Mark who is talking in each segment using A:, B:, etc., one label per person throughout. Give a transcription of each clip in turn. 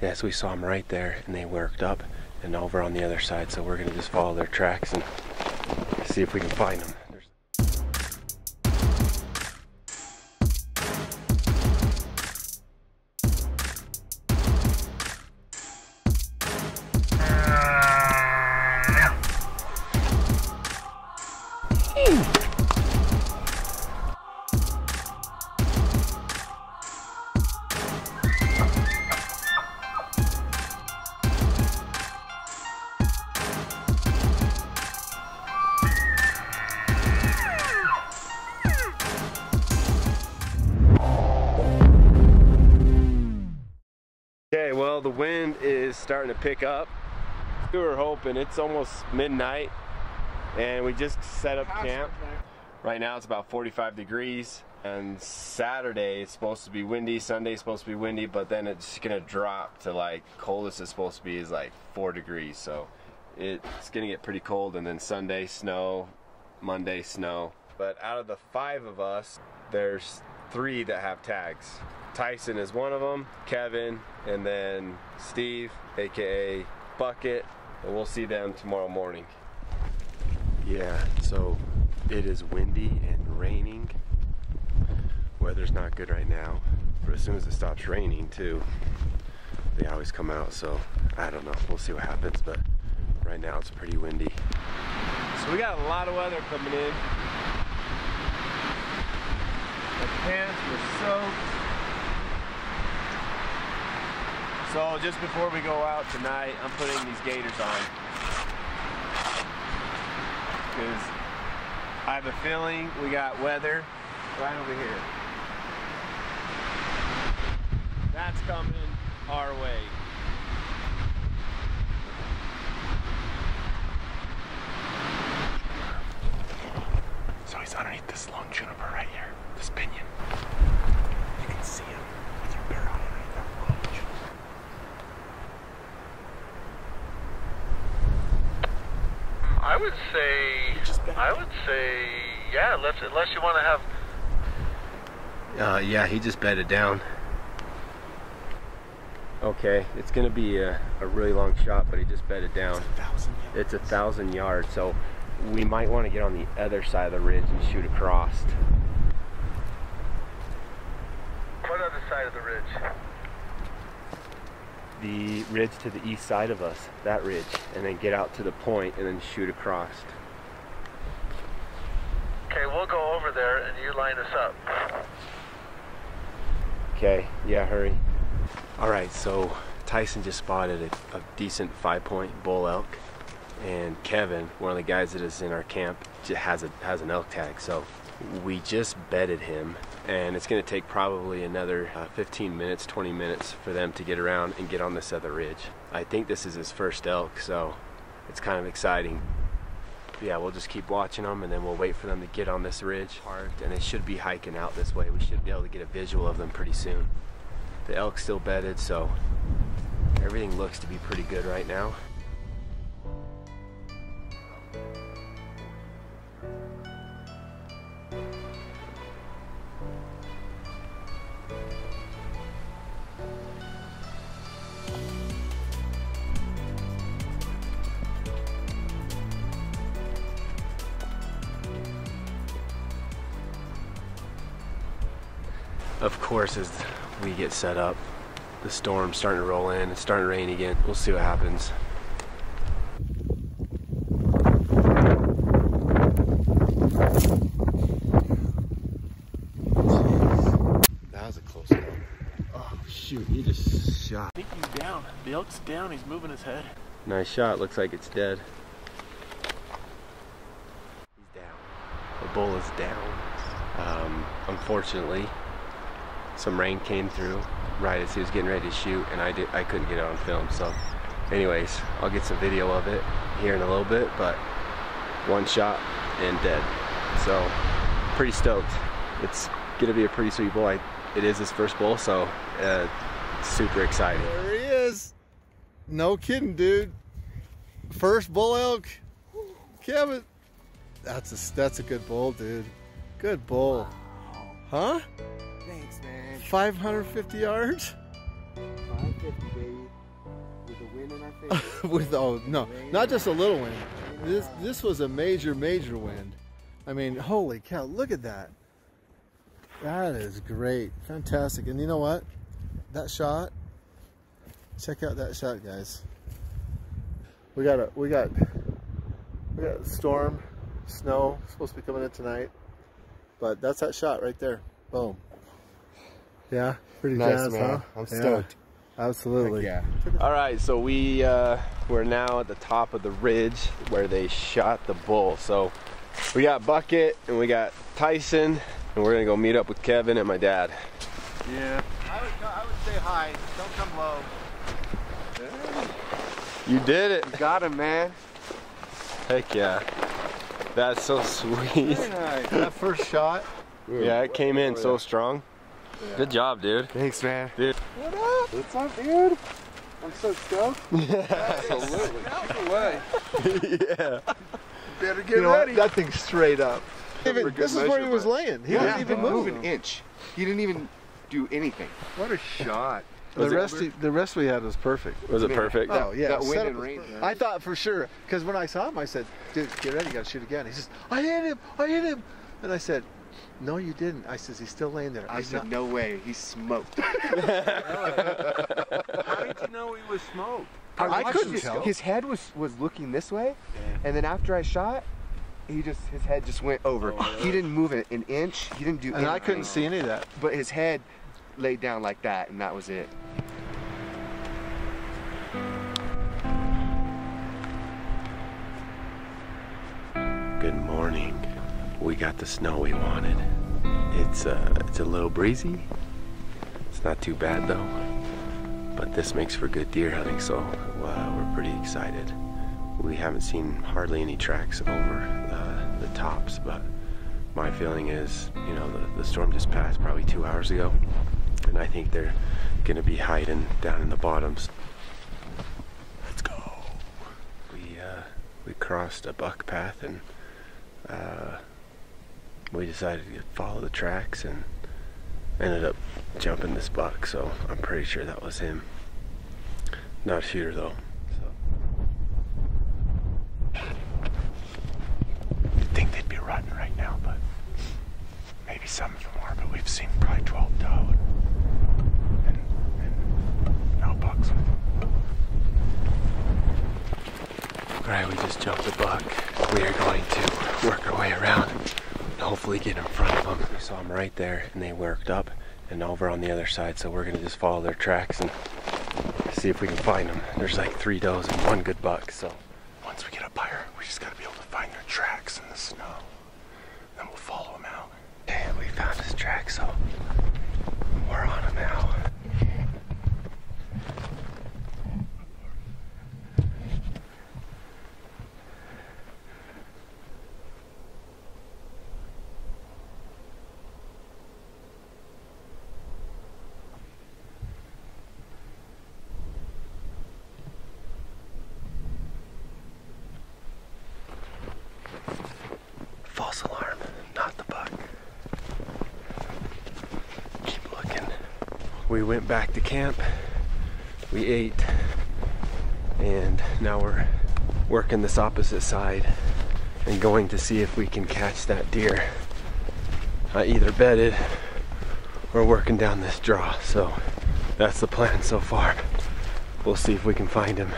A: Yes, we saw them right there and they worked up and over on the other side. So we're gonna just follow their tracks and see if we can find them. Starting to pick up. We were hoping it's almost midnight and we just set up camp. Right now it's about 45 degrees and Saturday it's supposed to be windy, Sunday is supposed to be windy, but then it's gonna drop to like coldest it's supposed to be is like four degrees. So it's gonna get pretty cold and then Sunday snow, Monday snow. But out of the five of us, there's three that have tags. Tyson is one of them, Kevin, and then Steve, aka Bucket, and we'll see them tomorrow morning. Yeah, so it is windy and raining. Weather's not good right now, but as soon as it stops raining, too, they always come out. So I don't know. We'll see what happens, but right now it's pretty windy. So we got a lot of weather coming in. The pants were soaked. So just before we go out tonight, I'm putting these gaiters on. Because I have a feeling we got weather right over here. That's coming our way.
B: So he's underneath this long juniper right here, You can see him with your bare eye underneath that long juniper.
C: I would say, I would say, yeah. Unless unless you want to have
A: Uh, yeah, he just bedded down. Okay, it's gonna be a, a really long shot, but he just bedded down.
B: Thousand yards.
A: It's a thousand yards, so we might want to get on the other side of the ridge and shoot across.
C: what other side of the ridge?
A: The ridge to the east side of us, that ridge, and then get out to the point and then shoot across.
C: Okay, we'll go over there and you line us up.
A: Okay, yeah, hurry. All right, so Tyson just spotted a, a decent five point bull elk, and Kevin, one of the guys that is in our camp, has a has an elk tag. So we just bedded him, and it's going to take probably another uh, 15 minutes, 20 minutes for them to get around and get on this other ridge. I think this is his first elk, so it's kind of exciting. Yeah, we'll just keep watching them, and then we'll wait for them to get on this ridge and they should be hiking out this way. We should be able to get a visual of them pretty soon. The elk's still bedded, so everything looks to be pretty good right now. Of course, as we get set up, the storm's starting to roll in. It's starting to rain again. We'll see what happens. That was a close one. Oh shoot, he just shot.
B: I think he's down. The elk's down. He's moving his head.
A: Nice shot. Looks like it's dead. He's down. The bull is down. Um, unfortunately, some rain came through right as he was getting ready to shoot, and I did. I couldn't get it on film. So, anyways, I'll get some video of it here in a little bit. But one shot and dead. So, pretty stoked. It's gonna be a pretty sweet bull. I, it is his first bull, so uh, super exciting.
D: There he is. No kidding, dude. First bull elk. Kevin. That's a that's a good bull, dude. Good bull. Huh?
E: Thanks, man.
D: 550 yards?
E: 550, baby. wind in our face.
D: with oh no, not just a little wind. This this was a major major wind. I mean, holy cow! Look at that. That is great, fantastic. And you know what? That shot. Check out that shot, guys. We got a we got we got a storm, snow supposed to be coming in tonight, but that's that shot right there. Boom. Yeah, pretty
E: Nice,
D: jazz,
E: man.
D: huh?
E: I'm
D: Yeah,
E: stoked.
D: absolutely.
E: yeah.
A: All right, so we uh, we're now at the top of the ridge where they shot the bull. So we got Bucket and we got Tyson, and we're gonna go meet up with Kevin and my dad.
B: Yeah.
D: I would, I would say hi. Don't come low.
A: You did it!
E: Got him, man.
A: Heck yeah! That's so sweet.
D: That first shot.
A: Yeah, it came in so strong. Good job, dude.
E: Thanks, man.
A: Dude.
E: What up? What's up, dude? I'm so stoked. Yeah. Absolutely. away.
A: yeah.
E: Better get
D: You know what?
E: ready.
D: That thing's straight up. Even, this is where he was laying. He
E: He
D: wasn't
E: didn't
D: even
E: move an inch. He didn't even do anything.
D: What a shot. The
A: Was it-
D: rest, he, the rest we had was perfect.
A: Was it perfect?
D: Oh yeah,
E: that wind and rain,
D: I thought for sure because when I saw him, I said, "Dude, get ready, you got to shoot again." He says, "I hit him, I hit him," and I said, "No, you didn't." I says, "He's still laying there."
E: I
D: He's
E: said, no way. He smoked.
B: How did you know he was smoked?
D: I
E: watched
D: couldn't
E: his,
D: tell.
E: His head was was looking this way, and then after I shot, he just his head just went over. Oh, he didn't move an, an inch. He didn't do.
D: and I couldn't see any of that.
E: But his head laid down like that, and that was it.
A: Got the snow we wanted. It's uh, it's a little breezy. It's not too bad though. But this makes for good deer hunting, so uh, we're pretty excited. We haven't seen hardly any tracks over uh, the tops, but my feeling is, you know, the, the storm just passed probably two hours ago, and I think they're gonna be hiding down in the bottoms. Let's go. We uh, we crossed a buck path and uh, we decided to follow the tracks and ended up jumping this buck. So I'm pretty sure that was him. Not a shooter though. So.
B: You'd think they'd be rutting right now, but maybe some of them are. But we've seen probably 12 doe and, and no bucks.
A: Alright, we just jumped a buck. We are going to work our way around hopefully get in front of them. We saw them right there and they worked up and over on the other side. So we're to just follow their tracks and see if we can find them. There's like three does and one good buck. So
B: Once we get up higher, we just gotta be able to find their tracks in the snow. Then we'll follow them out.
A: And we found his track, so we're on him now. False alarm, not the buck. Keep looking. We went back to camp. We ate. And now we're working this opposite side and going to see if we can catch that deer. I either bedded or working down this draw. So that's the plan so far. We'll see if we can find him.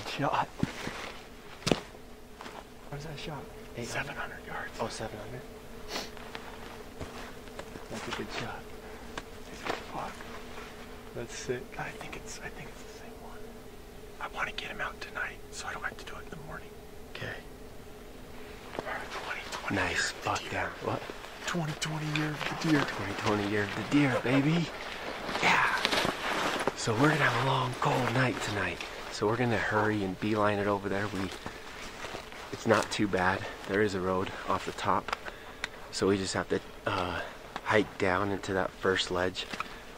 A: Good shot. Where's that shot?
B: 700 yards.
A: Oh, 700. That's a good shot.
B: Fuck.
A: That's sick.
B: I think it's I think it's the same one. I want to get him out tonight, so I don't have to do it in the morning.
A: Okay.
B: 2020
A: Nice.
B: year of the
A: Fuck down. What?
B: 2020 year of the deer.
A: 2020 year of the deer, baby. Yeah. So we're gonna have a long, cold night tonight. So we're gonna hurry and beeline it over there. We, it's not too bad. There is a road off the top, so we just have to uh, hike down into that first ledge,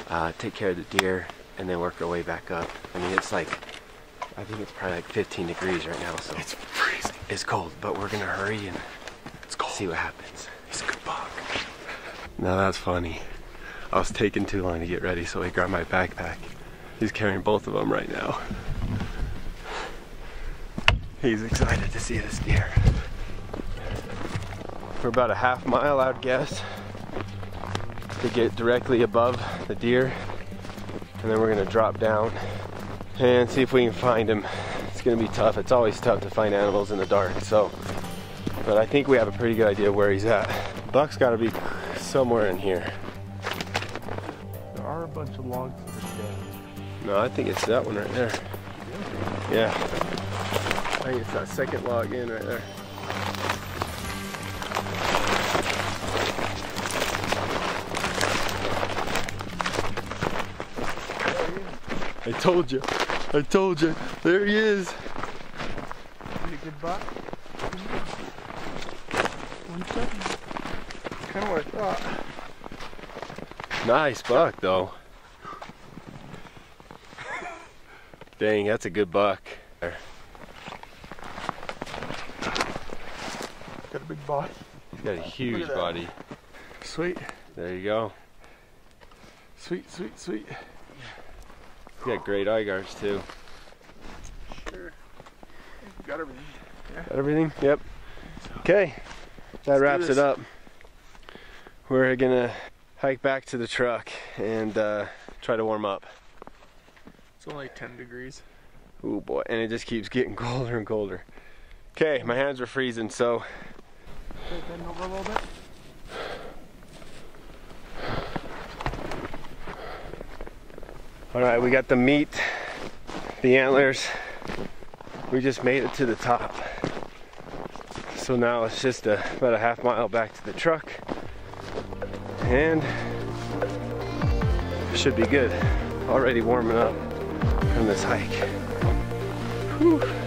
A: uh, take care of the deer, and then work our way back up. I mean, it's like, I think it's probably like 15 degrees right now, so
B: It's freezing.
A: it's cold. But we're gonna hurry and
B: It's cold.
A: see what happens.
B: He's a good buck.
A: Now that's funny. I was taking too long to get ready, so he grabbed my backpack. He's carrying both of them right now. He's excited to see this deer. We're about a half mile, I'd guess, to get directly above the deer. And then we're gonna drop down and see if we can find him. It's gonna be tough. It's always tough to find animals in the dark, so. But I think we have a pretty good idea where he's at. Buck's gotta be somewhere in here.
B: There are a bunch of logs are dead.
A: No, I think it's that one right there. Yeah. I think it's that second log in right there. I told you. I told you. There he is.
B: Is he a good buck? One second. Kind of what I thought.
A: Nice buck though. Dang, that's a good buck.
B: Got a big body.
A: He's got a huge body.
B: Sweet.
A: There you go.
B: Sweet, sweet, sweet.
A: He's got great eye guards too.
B: Sure. Got everything. Yeah.
A: Got everything? Yep. Okay. That
B: Let's
A: wraps it up. We're gonna hike back to the truck and uh, try to warm up.
B: It's only 10 degrees.
A: Oh boy, and it just keeps getting colder and colder. Okay, my hands are freezing, so
B: Bend over a little bit.
A: all right, we got the meat, the antlers. We just made it to the top. So now it's just a, about a half mile back to the truck, and should be good. Already warming up from this hike. Whew.